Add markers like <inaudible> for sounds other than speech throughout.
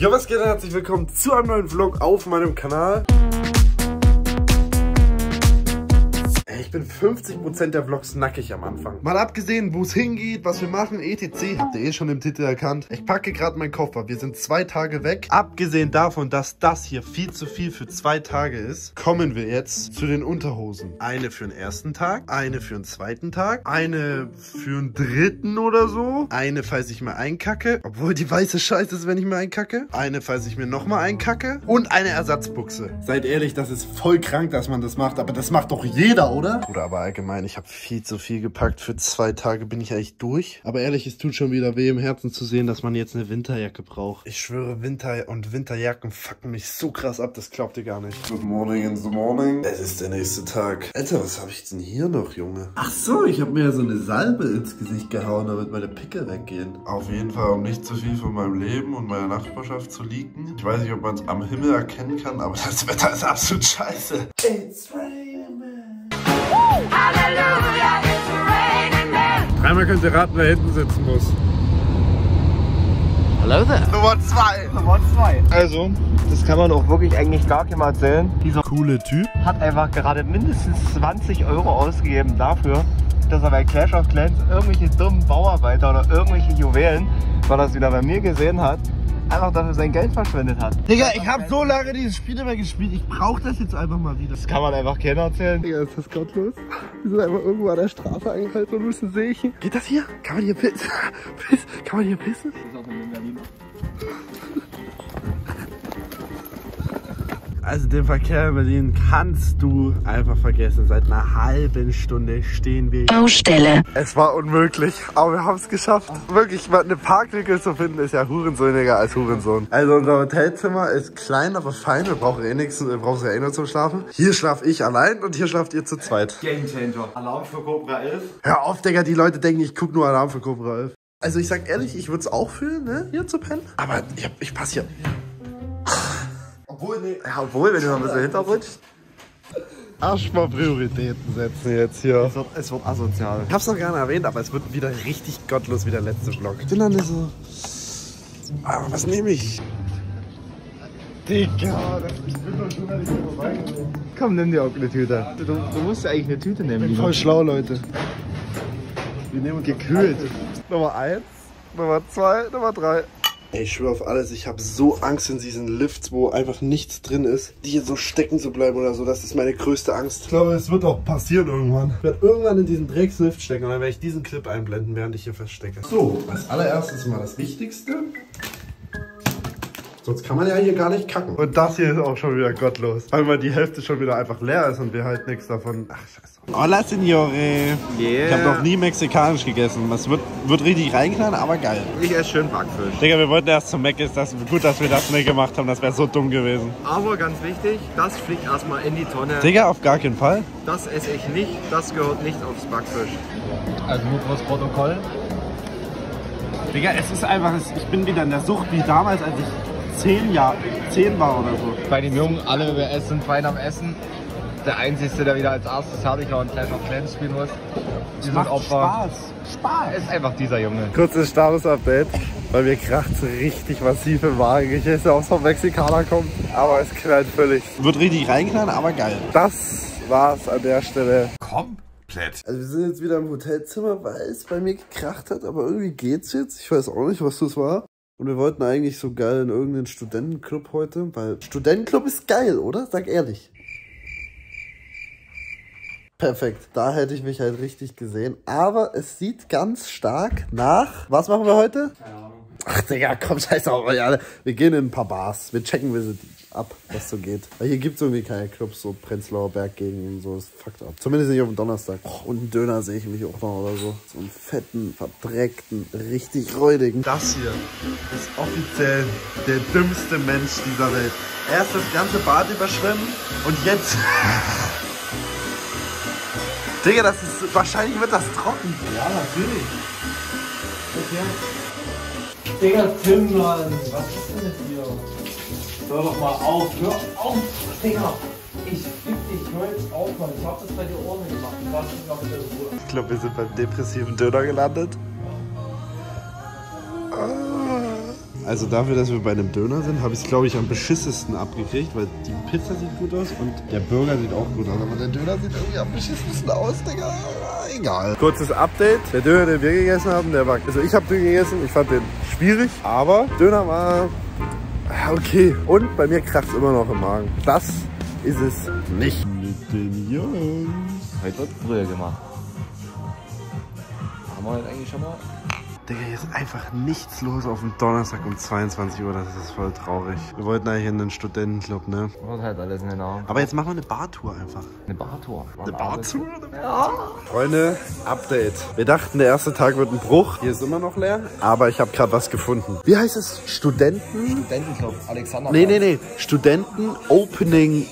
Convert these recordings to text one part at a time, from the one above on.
Jo, was geht? Herzlich willkommen zu einem neuen Vlog auf meinem Kanal. Ich bin 50% der Vlogs nackig am Anfang. Mal abgesehen, wo es hingeht, was wir machen, etc. Habt ihr eh schon im Titel erkannt. Ich packe gerade meinen Koffer. Wir sind zwei Tage weg. Abgesehen davon, dass das hier viel zu viel für zwei Tage ist, kommen wir jetzt zu den Unterhosen. Eine für den ersten Tag, eine für den zweiten Tag, eine für den dritten oder so, eine, falls ich mir einkacke, obwohl die weiße Scheiße ist, wenn ich mir einkacke, eine, falls ich mir nochmal einkacke und eine Ersatzbuchse. Seid ehrlich, das ist voll krank, dass man das macht, aber das macht doch jeder, oder? Oder aber allgemein, ich habe viel zu viel gepackt. Für zwei Tage bin ich eigentlich durch. Aber ehrlich, es tut schon wieder weh im Herzen zu sehen, dass man jetzt eine Winterjacke braucht. Ich schwöre, Winter und Winterjacken fucken mich so krass ab, das glaubt ihr gar nicht. Good morning in the morning. Es ist der nächste Tag. Alter, was habe ich denn hier noch, Junge? Ach so, ich habe mir ja so eine Salbe ins Gesicht gehauen, damit meine Pickel weggehen. Auf jeden Fall, um nicht zu viel von meinem Leben und meiner Nachbarschaft zu leaken. Ich weiß nicht, ob man es am Himmel erkennen kann, aber das Wetter ist absolut scheiße. It's raining, Dreimal könnt ihr raten, wer hinten sitzen muss. Hello there. Nummer zwei. Nummer zwei. Also, das kann man auch wirklich eigentlich gar keinem erzählen. Dieser Coole Typ. hat einfach gerade mindestens 20 Euro ausgegeben dafür, dass er bei Clash of Clans irgendwelche dummen Bauarbeiter oder irgendwelche Juwelen, weil er es wieder bei mir gesehen hat, einfach dafür sein Geld verschwendet hat. Digga, ich habe so lange dieses Spiel immer gespielt. Ich brauche das jetzt einfach mal wieder. Das kann man einfach keiner erzählen. Digga, ist das gottlos? Wir sind einfach irgendwo an der Straße angehalten und müssen sehen. Geht das hier? Kann man hier pissen? <laughs> Piss? Kann man hier pissen? Also den Verkehr in Berlin kannst du einfach vergessen. Seit einer halben Stunde stehen wir. Baustelle. Es war unmöglich, aber wir haben es geschafft. Wirklich, mal eine Parklücke zu finden, ist ja hurensohniger als Hurensohn. Also unser Hotelzimmer ist klein, aber fein. Wir brauchen eh nichts, wir brauchen ja eh nur zum Schlafen. Hier schlaf ich allein und hier schlaft ihr zu zweit. Game Changer. Alarm für Cobra 11. Hör auf, Digga, die Leute denken, ich guck nur Alarm für Cobra 11. Also ich sag ehrlich, ich würde es auch fühlen, ne, hier zu pennen. Aber ich, hab- ich passe hier. Obwohl, nee. Ja, obwohl, wenn du noch ein bisschen hinterrutscht. Erstmal Prioritäten setzen jetzt hier. Es wird, es wird asozial. Ich hab's noch gerne erwähnt, aber es wird wieder richtig gottlos wie der letzte Vlog. Ich bin dann so. Ah, was nehme ich? Digga, ich bin doch schon nicht mehr vorbeigekommen. Komm, nimm dir auch eine Tüte. Du, du musst ja eigentlich eine Tüte nehmen. Ich bin voll schlau, Leute. Wir nehmen gekühlt. Nummer 1, Nummer 2, Nummer 3. Ey, ich schwöre auf alles, ich habe so Angst in diesen Lifts, wo einfach nichts drin ist, die hier so stecken zu bleiben oder so. Das ist meine größte Angst. Ich glaube, es wird auch passieren irgendwann. Ich werde irgendwann in diesen Dreckslift stecken und dann werde ich diesen Clip einblenden, während ich hier feststecke. So, als allererstes mal das Wichtigste. Sonst kann man ja hier gar nicht kacken. Und das hier ist auch schon wieder gottlos. Weil mal die Hälfte schon wieder einfach leer ist und wir halt nichts davon. Ach, scheiße. Hola, Signore. Yeah. Ich habe noch nie mexikanisch gegessen. Das wird, wird richtig reinknallen, aber geil. Ich esse schön Backfisch. Digga, wir wollten erst zum Mac. Ist das gut, dass wir das nicht gemacht haben. Das wäre so dumm gewesen. Aber ganz wichtig, das fliegt erstmal in die Tonne. Digga, auf gar keinen Fall. Das esse ich nicht, das gehört nicht aufs Backfisch. Also nur fürs Protokoll. Digga, es ist einfach, ich bin wieder in der Sucht wie damals, als ich zehn, Jahr, zehn war oder so. Bei dem Jungen, alle wir essen, fein am Essen. Der Einzige, der wieder als erstes fertig war und Clash of Clans spielen muss. Die sind Opfer. Spaß. Ist einfach dieser Junge. Kurzes Status-Update. Bei mir kracht richtig massiv im Magen. Ich weiß nicht, ob es vom Mexikaner kommt, aber es knallt völlig. Wird richtig reinknallen, aber geil. Das war's an der Stelle. Komplett. Also wir sind jetzt wieder im Hotelzimmer, weil es bei mir gekracht hat, aber irgendwie geht's jetzt. Ich weiß auch nicht, was das war. Und wir wollten eigentlich so geil in irgendeinen Studentenclub heute, weil Studentenclub ist geil, oder? Sag ehrlich. Perfekt, da hätte ich mich halt richtig gesehen. Aber es sieht ganz stark nach. Was machen wir heute? Keine Ahnung. Ach Digga, komm, scheiß auf euch alle. Wir gehen in ein paar Bars. Wir checken wir sie ab, was so geht. Weil hier gibt es irgendwie keine Clubs, so Prenzlauer Berggegend und so. Das fuckt ab. Zumindest nicht auf dem Donnerstag. Oh, und einen Döner sehe ich mich auch noch oder so. So einen fetten, verdreckten, richtig räudigen. Das hier ist offiziell der dümmste Mensch dieser Welt. Erst das ganze Bad überschwemmen und jetzt... <laughs> Digga, das ist... Wahrscheinlich wird das trocken. Ja, natürlich. Okay. Digga, Tim, Mann. Was ist denn mit dir? Hör doch mal auf. Hör auf, Digga. Ich fick dich. Hör jetzt auf, Mann. Ich hab das bei dir ohne gemacht. Ich glaube, wir sind beim depressiven Döner gelandet. Also dafür, dass wir bei einem Döner sind, habe ich es, glaube ich, am beschissesten abgekriegt, weil die Pizza sieht gut aus und der Burger sieht auch gut aus. Aber der Döner sieht irgendwie am beschissensten aus, Digga. Egal. Kurzes Update. Der Döner, den wir gegessen haben, der war... Also ich habe den gegessen, ich fand den schwierig, aber Döner war... Okay. Und bei mir kracht es immer noch im Magen. Das ist es nicht. Mit den Jungs. Heute wird früher gemacht. Haben wir heute eigentlich schon mal? Digga, hier ist einfach nichts los auf dem Donnerstag um 22 Uhr. Das ist voll traurig. Wir wollten eigentlich in den Studentenclub, ne? Wird halt alles in den Arm. Aber jetzt machen wir eine Bartour einfach. Eine Bartour. Eine Bartour? Ja. Freunde, Update. Wir dachten, der erste Tag wird ein Bruch. Hier ist immer noch leer. Aber ich habe gerade was gefunden. Wie heißt es? Studenten? Studentenclub. Alexander. Nee, nee, nee. Studenten Opening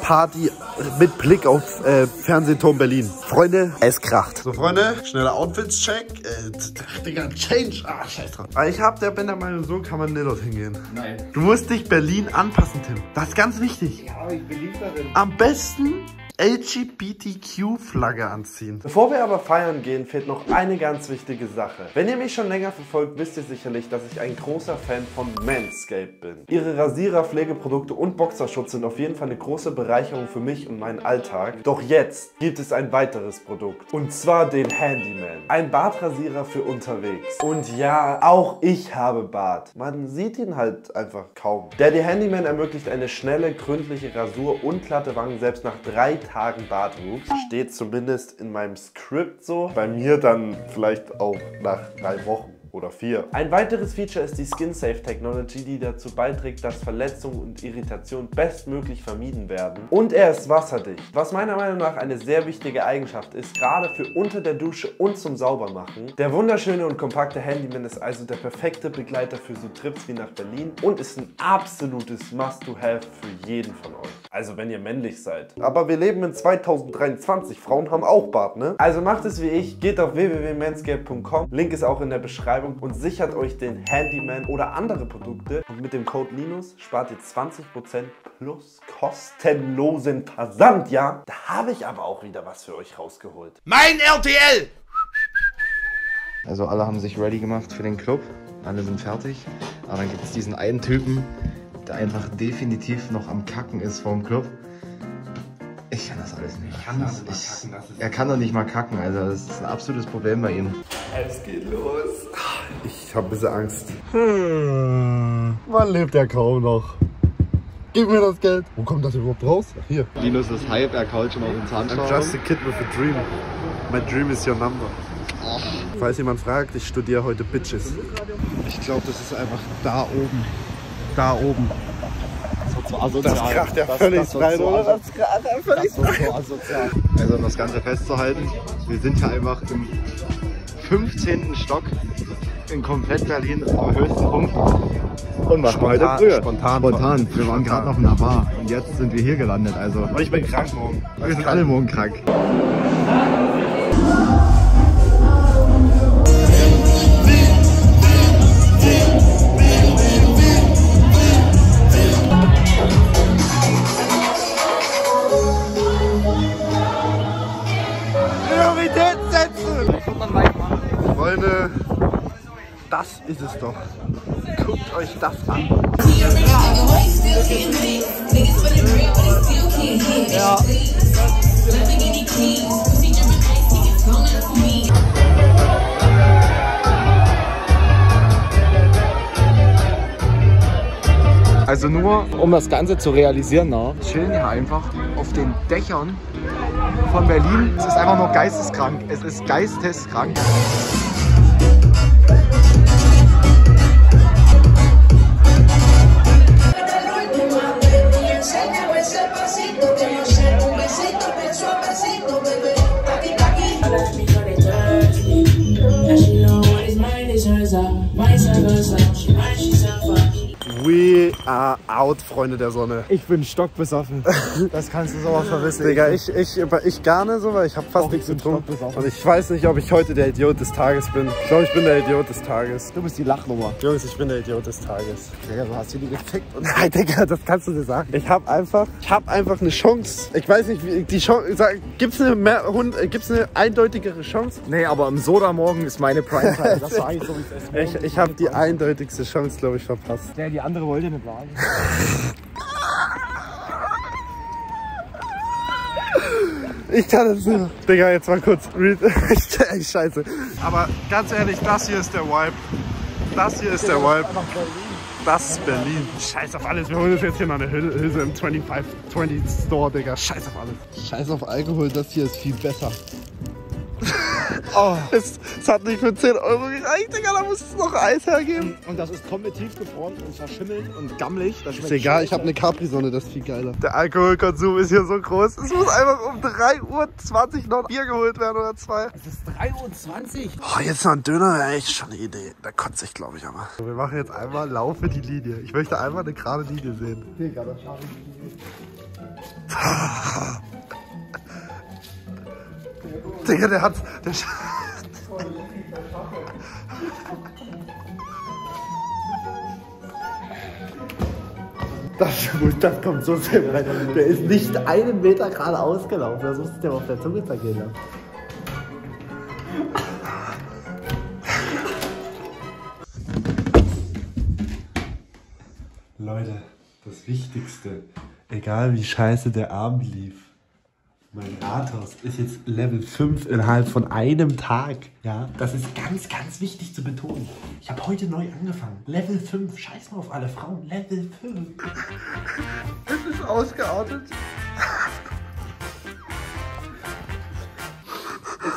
Party mit Blick auf äh, Fernsehturm Berlin. Freunde, es kracht. So, Freunde, schneller Outfits-Check. Äh, <laughs> Digga, Change. Ah, scheiß drauf. Ich hab, der bin der Meinung, so kann man nicht dorthin gehen. Nein. Du musst dich Berlin anpassen, Tim. Das ist ganz wichtig. Ja, aber ich bin darin. Am besten LGBTQ-Flagge anziehen. Bevor wir aber feiern gehen, fehlt noch eine ganz wichtige Sache. Wenn ihr mich schon länger verfolgt, wisst ihr sicherlich, dass ich ein großer Fan von Manscaped bin. Ihre Rasierer, Pflegeprodukte und Boxerschutz sind auf jeden Fall eine große Bereicherung für mich und meinen Alltag. Doch jetzt gibt es ein weiteres Produkt. Und zwar den Handyman. Ein Bartrasierer für unterwegs. Und ja, auch ich habe Bart. Man sieht ihn halt einfach kaum. Der die Handyman ermöglicht eine schnelle, gründliche Rasur und glatte Wangen selbst nach drei Tagen Bartwuchs. Steht zumindest in meinem Skript so. Bei mir dann vielleicht auch nach drei Wochen oder vier. Ein weiteres Feature ist die Skin Safe Technology, die dazu beiträgt, dass Verletzungen und Irritationen bestmöglich vermieden werden. Und er ist wasserdicht, was meiner Meinung nach eine sehr wichtige Eigenschaft ist, gerade für unter der Dusche und zum Saubermachen. Der wunderschöne und kompakte Handyman ist also der perfekte Begleiter für so Trips wie nach Berlin und ist ein absolutes Must-to-Have für jeden von euch. Also wenn ihr männlich seid. Aber wir leben in 2023. Frauen haben auch Bart, ne? Also macht es wie ich. Geht auf www.manscaped.com. Link ist auch in der Beschreibung und sichert euch den Handyman oder andere Produkte. Und mit dem Code Linus spart ihr 20% plus kostenlosen Versand, ja? Da habe ich aber auch wieder was für euch rausgeholt. Mein RTL! Also alle haben sich ready gemacht für den Club. Alle sind fertig. Aber dann gibt es diesen einen Typen, der einfach definitiv noch am Kacken ist vorm Club. Ich kann das alles nicht. Ich kann das nicht kacken, das ist- Er kann doch nicht mal kacken, also das ist ein absolutes Problem bei ihm. Es geht los. Ich habe ein bisschen Angst. Hm, man lebt ja kaum noch. Gib mir das Geld. Wo kommt das überhaupt raus? Hier. Linus ist hype, er kaut schon auf den I'm just a kid with a dream. My dream is your number. Falls jemand fragt, ich studiere heute Bitches. Ich glaube, das ist einfach da oben. Da oben. Das kracht ja völlig rein, oder? Das kracht ja völlig Also um das Ganze festzuhalten, wir sind hier einfach im 15. Stock in komplett Berlin am höchsten Punkt. Und was war heute Spontan- früher? spontan. Spontan. Wir waren gerade noch in einer Bar und jetzt sind wir hier gelandet. Also Und ich bin krank morgen. wir sind alle morgen krank. Das ist es doch. Guckt euch das an. Also nur, um das Ganze zu realisieren, ne? chillen hier einfach auf den Dächern von Berlin. Es ist einfach nur geisteskrank. Es ist geisteskrank. We mega out, Freunde der Sonne. Ich bin stockbesoffen. <laughs> Das kannst du so auch verwissen. Digga, ich, ich, ich gerne so, weil ich habe fast Doch, nichts getrunken. Und ich weiß nicht, ob ich heute der Idiot des Tages bin. Ich glaube, ich bin der Idiot des Tages. Du bist die Lachnummer. Jungs, ich bin der Idiot des Tages. Digga, du hast hier die gefickt. Und <laughs> Nein, Digga, das kannst du dir sagen. Ich habe einfach, ich habe einfach eine Chance. Ich weiß nicht, wie die Chance. Gibt's eine mehr, Hund, gibt's eine eindeutigere Chance? nee, aber im Soda morgen ist meine Primetime. <laughs> Das war eigentlich so, wie es ist. Ich, ich habe die eindeutigste Chance, glaube ich, verpasst. Ja, die andere wollte nicht sagen. Ich kann das nicht. Digga, jetzt mal kurz. Read. <laughs> Ich, scheiße. Aber ganz ehrlich, das hier ist der Vibe. Das hier ist der Vibe. Das ist Berlin. Scheiß auf alles. Wir holen uns jetzt hier noch eine Hül- Hülse im 2520 Store, Digga. Scheiß auf alles. Scheiß auf Alkohol, das hier ist viel besser. Oh. es, es hat nicht für 10 Euro gereicht, Digga. Da muss es noch Eis hergeben. Und das ist komplett tiefgefroren und verschimmelt und gammelig. Das Ist egal, ich habe eine Capri-Sonne, das ist viel geiler. Der Alkoholkonsum ist hier so groß. Es muss einfach um 3.20 Uhr noch ein Bier geholt werden oder zwei. Es ist 3.20 Uhr. Oh, jetzt noch ein Döner wäre echt schon eine Idee. Da kotze ich, glaube ich, aber. Wir machen jetzt einmal Laufe die Linie. Ich möchte einmal eine gerade Linie sehen. Digga, das schaffe ich <laughs> Digga, der hat. Der Sch- Das, das kommt so sehr rein. Der ist nicht einen Meter gerade ausgelaufen. Das musst du dir auf der Zunge zergehen lassen. Leute, das Wichtigste, egal wie scheiße der Abend lief, mein Rathaus ist jetzt Level 5 innerhalb von einem Tag. Ja, das ist ganz, ganz wichtig zu betonen. Ich habe heute neu angefangen. Level 5. Scheiß mal auf alle Frauen. Level 5. Es ist ausgeartet.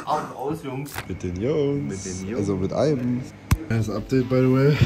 Auf aus, Jungs. Mit den Jungs. Mit den Jungs. Also mit einem. Das Update, by the way.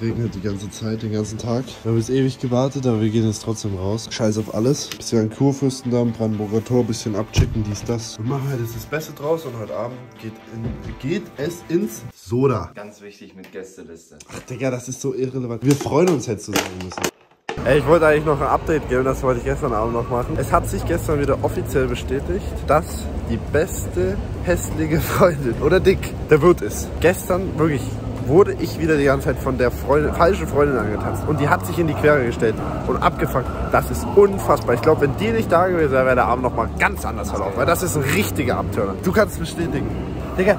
Regnet die ganze Zeit, den ganzen Tag. Wir haben jetzt ewig gewartet, aber wir gehen jetzt trotzdem raus. Scheiß auf alles. Bisschen an Kurfürstendamm, Brandenburger Tor, bisschen abchecken, dies, das. Und machen halt jetzt das Beste draus und heute Abend geht, in, geht es ins Soda. Ganz wichtig mit Gästeliste. Ach, Digga, das ist so irrelevant. Wir freuen uns, hättest du sagen müssen. Ey, ich wollte eigentlich noch ein Update geben, das wollte ich gestern Abend noch machen. Es hat sich gestern wieder offiziell bestätigt, dass die beste hässliche Freundin oder Dick der Wirt ist. Gestern wirklich wurde ich wieder die ganze Zeit von der Freundin, falschen Freundin angetanzt. Und die hat sich in die Quere gestellt und abgefangen. Das ist unfassbar. Ich glaube, wenn die nicht da gewesen wäre, wäre der Abend noch mal ganz anders verlaufen. Weil das ist ein richtiger Abturner. Du kannst es bestätigen. Digga,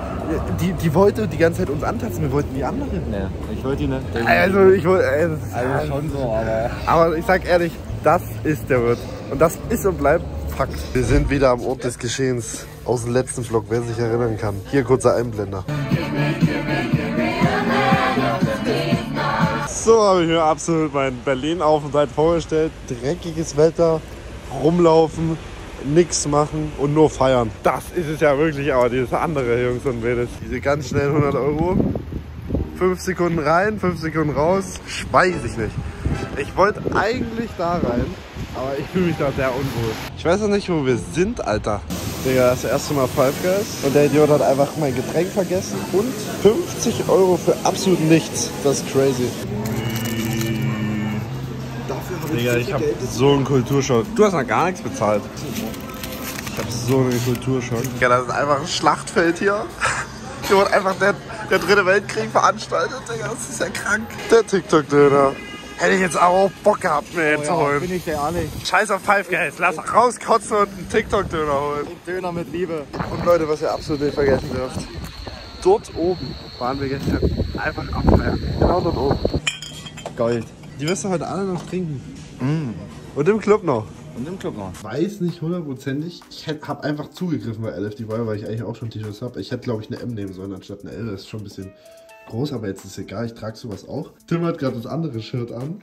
die, die wollte die ganze Zeit uns antanzen. Wir wollten die andere. Ne, ich wollte die nicht. Also, ich wollte... Äh, ist- Also schon so, aber. aber ich sag ehrlich, das ist der Wirt. Und das ist und bleibt Fakt. Wir sind wieder am Ort des Geschehens. Aus dem letzten Vlog, wer sich erinnern kann. Hier kurzer Einblender. So habe ich mir absolut meinen Berlin-Aufenthalt vorgestellt. Dreckiges Wetter, rumlaufen, nichts machen und nur feiern. Das ist es ja wirklich, aber dieses andere, Jungs und Mädels. Diese ganz schnellen 100 Euro. 5 Sekunden rein, 5 Sekunden raus, weiß ich nicht. Ich wollte eigentlich da rein, aber ich fühle mich da sehr unwohl. Ich weiß noch nicht, wo wir sind, Alter. Digga, das erste Mal Five Guys. Und der Idiot hat einfach mein Getränk vergessen. Und 50 Euro für absolut nichts. Das ist crazy. Digga, ich hab so einen Kulturschock. Du hast noch gar nichts bezahlt. Ich hab so einen Kulturschock. Ja, das ist einfach ein Schlachtfeld hier. Hier wurde einfach der, der dritte Weltkrieg veranstaltet, Digga. Das ist ja krank. Der TikTok-Döner. Hätte ich jetzt auch Bock gehabt, mir den zu Bin holen. ich dir ehrlich. Scheiß auf Five Guys. Lass rauskotzen und einen TikTok-Döner holen. Döner mit Liebe. Und Leute, was ihr absolut nicht vergessen dürft. Dort oben waren wir gestern einfach abfeiern. Genau dort oben. Gold. Die wirst du heute alle noch trinken. Und im Club noch. Und im Club noch. weiß nicht hundertprozentig. Ich habe einfach zugegriffen bei LFDY, weil ich eigentlich auch schon T-Shirts habe. Ich hätte, glaube ich, eine M nehmen sollen anstatt eine L. Das ist schon ein bisschen groß, aber jetzt ist egal. Ich trage sowas auch. Tim hat gerade das andere Shirt an.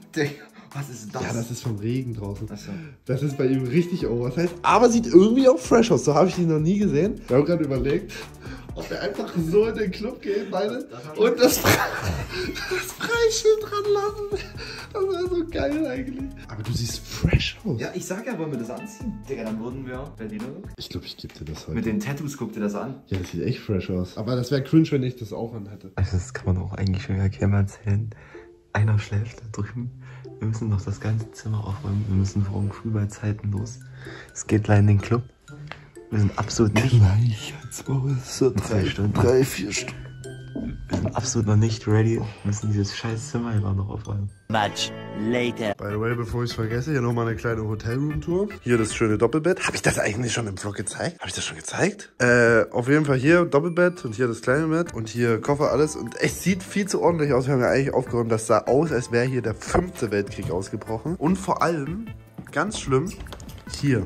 Was ist das? Ja, das ist vom Regen draußen. Achso. Das ist bei ihm richtig oversized. Aber sieht irgendwie auch fresh aus. So habe ich ihn noch nie gesehen. Wir haben gerade überlegt, ob wir einfach so in den Club gehen, beide, und das, Fre <laughs> das Freischild dran lassen. Das so geil eigentlich. Aber du siehst fresh aus. Ja, ich sag ja, wollen wir das anziehen? Digga, dann wurden wir Berliner Look. Ich glaube, ich gebe dir das heute. Mit den Tattoos guck dir das an. Ja, das sieht echt fresh aus. Aber das wäre cringe, wenn ich das auch an hätte. Also das kann man auch eigentlich schon ja keinem erzählen. Einer schläft da drüben, Wir müssen noch das ganze Zimmer aufräumen. Wir müssen morgen früh bei Zeiten los. Es geht gleich in den Club. Wir sind absolut nicht. Gleich, jetzt mal so Zwei Stunden. drei, vier Stunden. Wir sind absolut noch nicht ready. Wir müssen dieses scheiß Zimmer hier noch aufräumen. Much later. By the way, bevor ich es vergesse, hier nochmal eine kleine Hotelroom-Tour. Hier das schöne Doppelbett. Habe ich das eigentlich schon im Vlog gezeigt? Habe ich das schon gezeigt? Äh, auf jeden Fall hier Doppelbett und hier das kleine Bett und hier Koffer, alles. Und es sieht viel zu ordentlich aus. Wir haben ja eigentlich aufgeräumt. Das sah aus, als wäre hier der fünfte Weltkrieg ausgebrochen. Und vor allem, ganz schlimm, hier.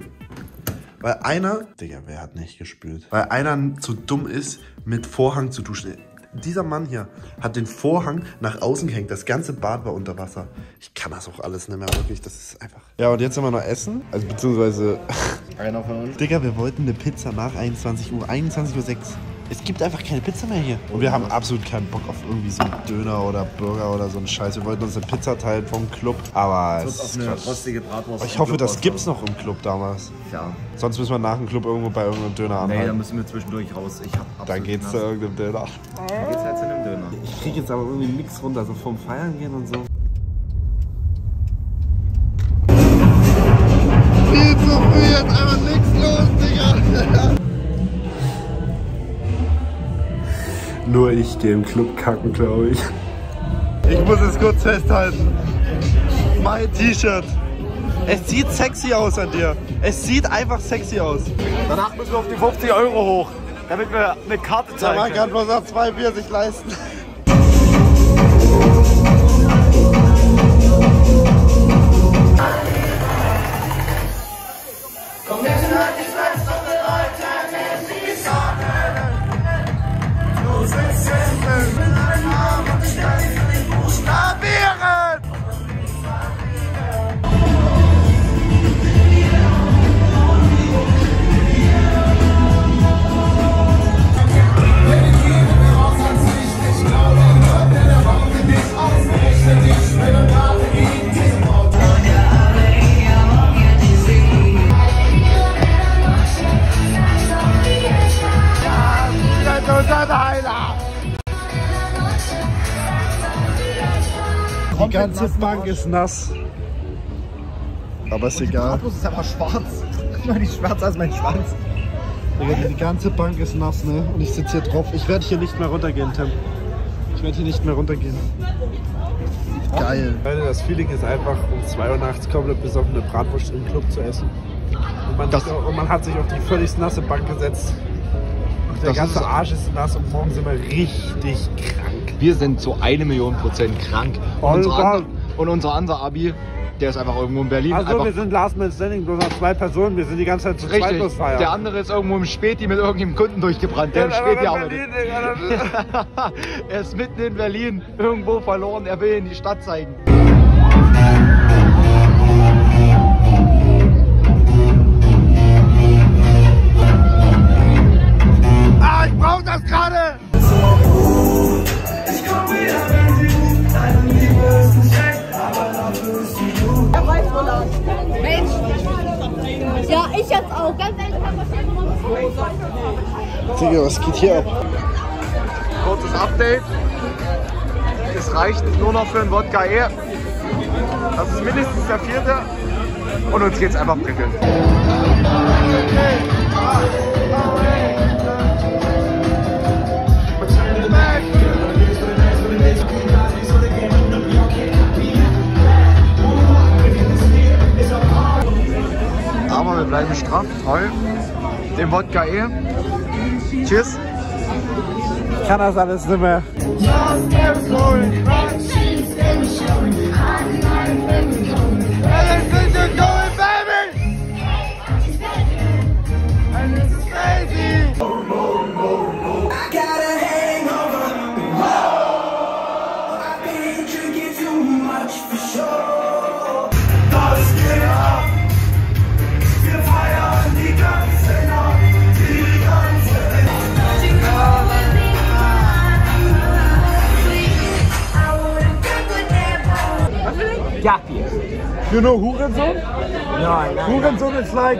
Weil einer, Digga, wer hat nicht gespült? Weil einer zu dumm ist, mit Vorhang zu duschen. Dieser Mann hier hat den Vorhang nach außen gehängt. Das ganze Bad war unter Wasser. Ich kann das auch alles nicht mehr, wirklich. Das ist einfach. Ja, und jetzt haben wir noch Essen. Also, beziehungsweise. Einer von uns. Digga, wir wollten eine Pizza nach 21 Uhr. 21.06 Uhr. Es gibt einfach keine Pizza mehr hier. Und wir haben absolut keinen Bock auf irgendwie so einen Döner oder Burger oder so einen Scheiß. Wir wollten uns eine Pizza teilen vom Club. Aber es ist krass. rostige Bratwurst. Ich hoffe, das gibt's noch im Club damals. Ja. Sonst müssen wir nach dem Club irgendwo bei irgendeinem Döner Nee, da anhalten. müssen wir zwischendurch raus. Ich hab Dann geht's zu Nass. irgendeinem Döner. Dann geht's halt zu einem Döner. Ich krieg jetzt aber irgendwie nichts runter, so vom Feiern gehen und so. Viel zu früh, jetzt Nur ich gehe im Club kacken, glaube ich. Ich muss es kurz festhalten. Mein T-Shirt. Es sieht sexy aus an dir. Es sieht einfach sexy aus. Danach müssen wir auf die 50 Euro hoch, damit wir eine Karte zeigen man können. kann bloß noch zwei Bier sich leisten. Ganze Bank ist nass. Aber ist egal. Bratwurst ist einfach schwarz. <laughs> Mal, die ist schwarzer als mein Schwanz. Digga, die ganze Bank ist nass, ne? Und ich sitze hier drauf. Ich werde hier nicht mehr runtergehen, Tim. Ich werde hier nicht mehr runtergehen. Geil. Leute, das Feeling ist einfach, um 2 Uhr nachts komplett besoffene Bratwurst im Club zu essen. Und man, und man hat sich auf die völlig nasse Bank gesetzt. Und der Das ganze ist- Arsch ist nass und morgen sind wir richtig krank. Wir sind zu eine Million Prozent krank. Und unser, und anderer Abi, der ist einfach irgendwo in Berlin. Also wir sind Last Man Standing, bloß noch zwei Personen. Wir sind die ganze Zeit zu zweit bloß feiern. Der andere ist irgendwo im Späti mit irgendeinem Kunden durchgebrannt. Der im Späti arbeitet. er ist mitten in Berlin, irgendwo verloren. Er will in die Stadt zeigen. Ah, ich brauch das gerade! Mensch! Ja, ich jetzt auch. Ganz ehrlich, ich hab wahrscheinlich noch Digga, was geht hier ab? Kurzes Update. Es reicht nur noch für ein Wodka E. Das ist mindestens der vierte. Und uns geht's einfach prickelnd. Aber bleiben straff, treu dem Wodka E. Tschüss. Kann das alles nicht mehr. You know Hurensohn? No, Hurensohn is like,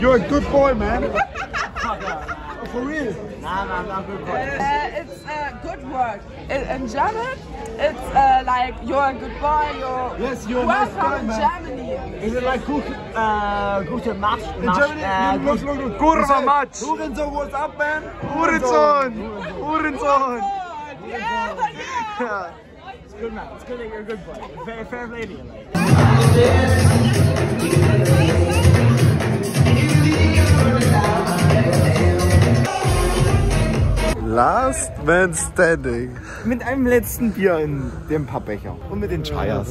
you're a good boy, man. <laughs> for real. Nah, nah, nah, good boy. Uh, it's uh, good word. In, in German, it's uh, like you're a good boy. You're Yes, you're a nice welcome guy, in man. Germany. Is it like gute, uh, gute Match? In Germany, uh, you look, look, look. Kurva Match. Hurensohn, what's up, man? Hurensohn! Hurensohn! Yeah, yeah. <laughs> Good, man. It's good that you're a good boy. Fair, fair lady. Like. Man Standing. Mit einem letzten Bier in dem Pappbecher. Und mit den Chayas.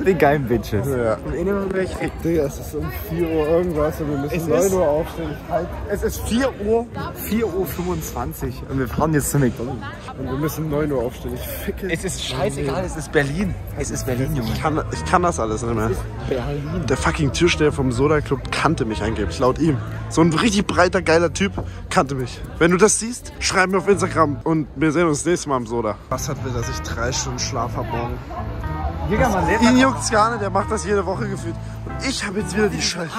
Mit den geilen Bitches. Ja. Und in dem Bereich. Digga, es ist um 4 Uhr irgendwas und wir müssen Es 9 ist- Uhr aufstehen. Halt. Es ist 4 Uhr, 4 Uhr 25 und wir fahren jetzt zu McDonald's. Und wir müssen 9 Uhr aufstehen. Ich ficke. Es ist scheißegal, es ist Berlin. Es ist Berlin, Junge. Ich kann, ich kann das alles nicht mehr. Berlin. Der fucking Türsteher vom Soda Club kannte mich angeblich, laut ihm. So ein richtig breiter, geiler Typ kannte mich. Wenn du das siehst, schreib mir auf Instagram und wir sehen uns das nächste Mal im Soda. Was hat will, dass ich drei Stunden Schlaf habe morgen? Digga, man lebt Ihn juckt's gar nicht, der macht das jede Woche gefühlt. Und ich habe jetzt wieder die Scheiße.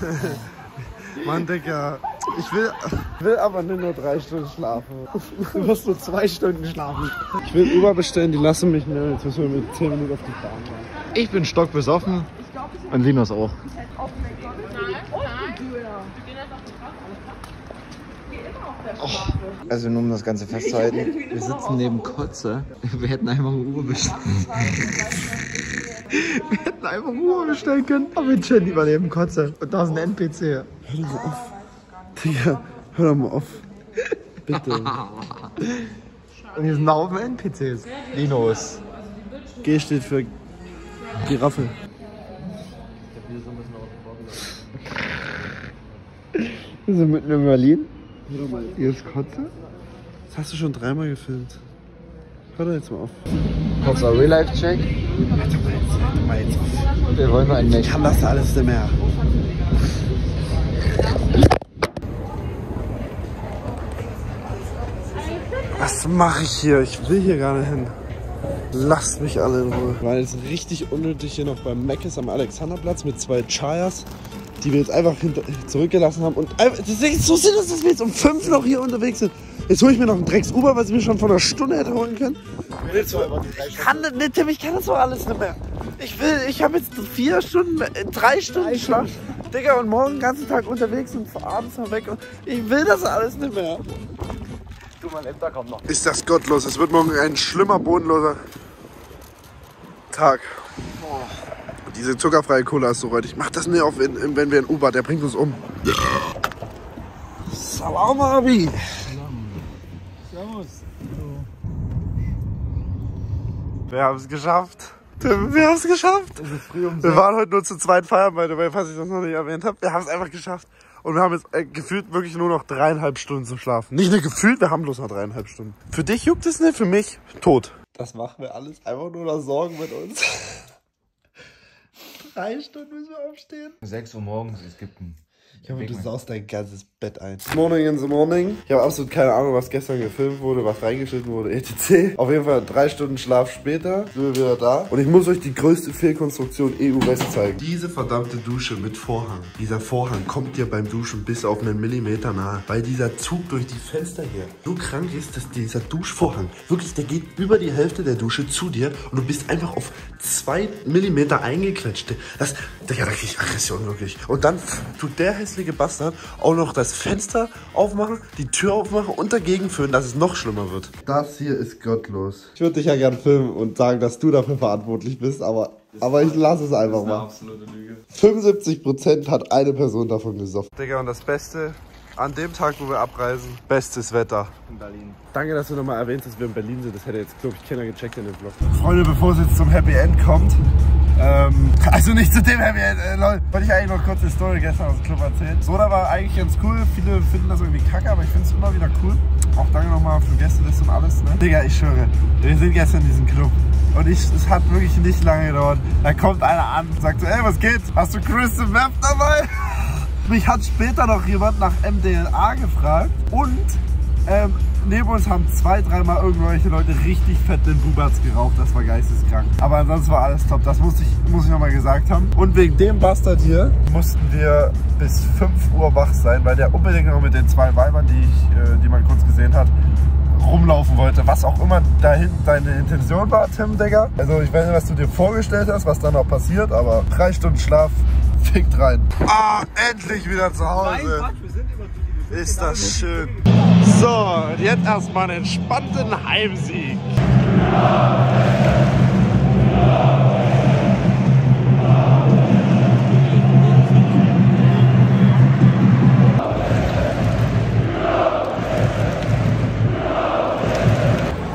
<laughs> Mann, Digga. Ich will, will aber nur nur drei Stunden schlafen. Du musst nur zwei Stunden schlafen. Ich will Uber bestellen, die lassen mich nicht. Jetzt müssen wir mit 10 Minuten auf die Bahn fahren. Ich bin stockbesoffen. Und Linus auch. Also nur um das Ganze festzuhalten, wir sitzen neben Kotze. Wir hätten einfach Uhr bestellen. wir hätten einfach Uhr bestellen können. Aber wir chillen lieber neben Kotze. Und da ist ein NPC. Hör doch mal auf. Digga, hör doch mal auf. Bitte. <laughs> Und hier sind Haufen NPCs. Linus. G steht für Giraffe. Wir sind mitten in Berlin. Hier ist Kotze. Das hast du schon dreimal gefilmt. Hör doch jetzt mal auf. Kurzer Real-Life-Check. Mal jetzt auf. Wir wollen nur einen Ich Match. kann das alles nicht mehr. Was mache ich hier? Ich will hier gar nicht hin. Lasst mich alle in Ruhe. Wir waren jetzt richtig unnötig hier noch beim Meckes am Alexanderplatz mit zwei Chayas, die wir jetzt einfach hinter, zurückgelassen haben. Und ist so sind es, dass wir jetzt um fünf noch hier unterwegs sind. Jetzt hole ich mir noch einen Drecks-Uber, was ich mir schon vor einer Stunde hätte holen können. Ich kann das nicht, Tim, ich kann das doch alles nicht mehr. Ich will, ich habe jetzt vier Stunden, äh, drei Stunden Schlaf. Digga, und morgen den ganzen Tag unterwegs und abends noch weg. Und ich will das alles nicht mehr. Du, mein Ämter kommt noch. Ist das gottlos. Es wird morgen ein schlimmer, bodenloser Tag. Und diese zuckerfreie Cola ist so räudig. Mach das nicht auf, wenn wir in Uber, der bringt uns um. Salam, Abi. Servus. Wir haben es geschafft. Wir haben es geschafft. Wir waren heute nur zu zweit feiern, by the way, falls ich das noch nicht erwähnt habe. Wir haben es einfach geschafft. Und wir haben jetzt äh, gefühlt wirklich nur noch dreieinhalb Stunden zu schlafen. Nicht nur gefühlt, wir haben bloß noch dreieinhalb Stunden. Für dich juckt es nicht, für mich tot. Das machen wir alles einfach nur noch Sorgen mit uns. Drei Stunden müssen wir aufstehen. 6 Uhr morgens, es gibt einen. Ich hoffe, du saust dein ganzes Bett ein. Morning in the morning. Ich habe absolut keine Ahnung, was gestern gefilmt wurde, was reingeschnitten wurde, etc. Auf jeden Fall drei Stunden Schlaf später sind wir wieder da. Und ich muss euch die größte Fehlkonstruktion EU-West zeigen. Diese verdammte Dusche mit Vorhang. Dieser Vorhang kommt dir beim Duschen bis auf einen Millimeter nahe. Weil dieser Zug durch die Fenster hier so krank ist, dass dieser Duschvorhang wirklich, der geht über die Hälfte der Dusche zu dir und du bist einfach auf zwei Millimeter eingequetscht. Das, ja, da krieg ich Aggression wirklich. Und dann tut der hässliche Bastard auch noch das Fenster aufmachen, die Tür aufmachen und dagegen führen, dass es noch schlimmer wird. Das hier ist gottlos. Ich würde dich ja gern filmen und sagen, dass du dafür verantwortlich bist, aber, aber ich lasse es einfach mal. Absolute Lüge. 75% hat eine Person davon gesoffen. Digga, und das Beste, an dem Tag, wo wir abreisen, bestes Wetter. In Berlin. Danke, dass du nochmal erwähnt hast, dass wir in Berlin sind. Das hätte jetzt, glaube ich, keiner gecheckt in dem Vlog. Freunde, bevor es jetzt zum Happy End kommt, ähm, <laughs> also nicht zu dem äh, Leute, wollte ich eigentlich noch kurz die Story gestern aus dem Club erzählen. Soda war eigentlich ganz cool. Viele finden das irgendwie kacke, aber ich finde es immer wieder cool. Auch danke nochmal für Gästeliste und alles, ne? Digga, ich schwöre, wir sind gestern in diesem Club. Und ich, es hat wirklich nicht lange gedauert. Da kommt einer an und sagt so, ey, was geht? Hast du Crystal Meth dabei? <laughs> Mich hat später noch jemand nach MDLA gefragt und ähm, neben uns haben zwei, dreimal irgendwelche Leute richtig fett den Bubatz geraucht. Das war geisteskrank. Aber ansonsten war alles top. Das muss ich, muss ich nochmal gesagt haben. Und wegen dem Bastard hier mussten wir bis 5 Uhr wach sein, weil der unbedingt noch mit den zwei Weibern, die, ich, äh, die man kurz gesehen hat, rumlaufen wollte. Was auch immer da hinten deine Intention war, Tim, Digga. Also ich weiß nicht, was du dir vorgestellt hast, was da noch passiert, aber drei Stunden Schlaf, fickt rein. Ah, endlich wieder zu Hause. Ist das schön. So, und jetzt erstmal einen entspannten Heimsieg.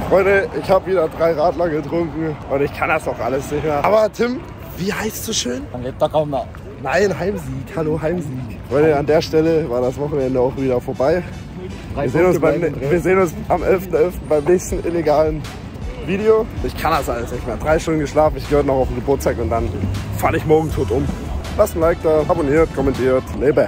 Freunde, ich habe wieder drei Radler getrunken und ich kann das auch alles nicht mehr. Aber Tim, wie heißt so schön? Dann lebt der kaum noch. Nein, Heimsieg. Hallo, Heimsieg. Freunde, an der Stelle war das Wochenende auch wieder vorbei. Wir sehen, uns beim, wir sehen uns am 11.11. beim nächsten illegalen Video. Ich kann das alles nicht mehr. Drei Stunden geschlafen, ich gehöre noch auf den Geburtstag und dann falle ich morgen tot um. Lasst ein Like da, abonniert, kommentiert, lebe.